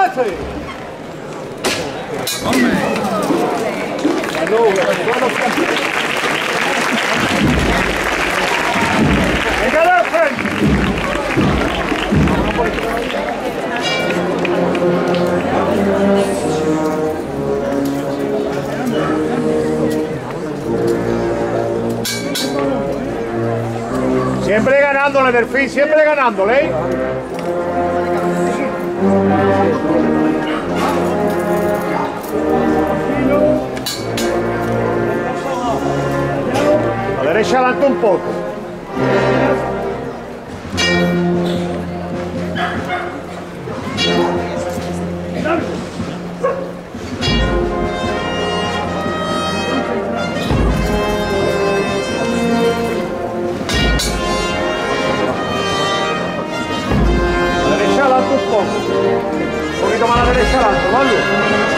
¡Pase! ¡Venga de frente! Siempre ganándole, Delfín, siempre ganándole. ¿eh? Deixa um pouco. Deixa un poco. Un poquito más derecha, alto, ¿vale?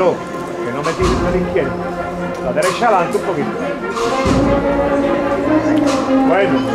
Que no me tires a la izquierda. La derecha adelante un poquito. Bueno.